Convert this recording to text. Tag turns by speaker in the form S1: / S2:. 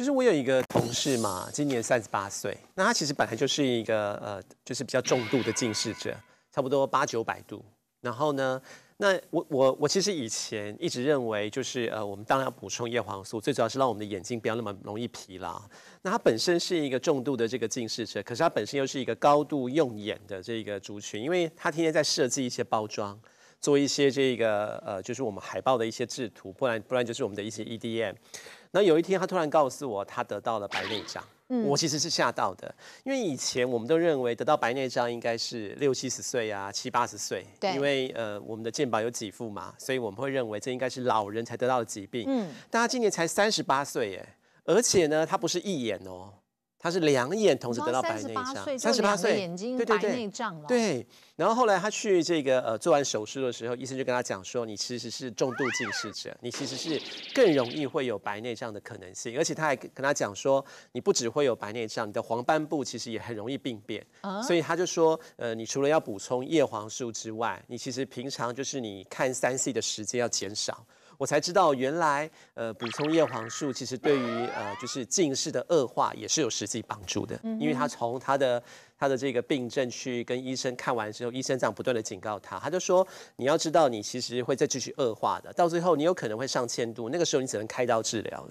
S1: 就是我有一个同事嘛，今年三十八岁，那他其实本来就是一个呃，就是比较重度的近视者，差不多八九百度。然后呢，那我我我其实以前一直认为，就是呃，我们当然要补充叶黄素，最主要是让我们的眼睛不要那么容易疲劳。那他本身是一个重度的这个近视者，可是他本身又是一个高度用眼的这个族群，因为他天天在设计一些包装。做一些这个呃，就是我们海报的一些制图，不然不然就是我们的一些 EDM。那有一天他突然告诉我，他得到了白内障。嗯，我其实是吓到的，因为以前我们都认为得到白内障应该是六七十岁啊，七八十岁。
S2: 对。
S1: 因为呃，我们的健保有给付嘛，所以我们会认为这应该是老人才得到的疾病。嗯。但他今年才三十八岁耶，而且呢，他不是一眼哦。他是两眼同时得到白内障，
S2: 三十八岁眼睛白内障了。
S1: 对，然后后来他去这个呃做完手术的时候，医生就跟他讲说，你其实是重度近视者，你其实是更容易会有白内障的可能性，而且他还跟他讲说，你不只会有白内障，你的黄斑部其实也很容易病变。所以他就说，呃，你除了要补充叶黄素之外，你其实平常就是你看三 C 的时间要减少。我才知道，原来呃补充叶黄素其实对于呃就是近视的恶化也是有实际帮助的，因为他从他的他的这个病症去跟医生看完之后，医生这样不断的警告他，他就说你要知道你其实会再继续恶化的，到最后你有可能会上千度，那个时候你只能开刀治疗了。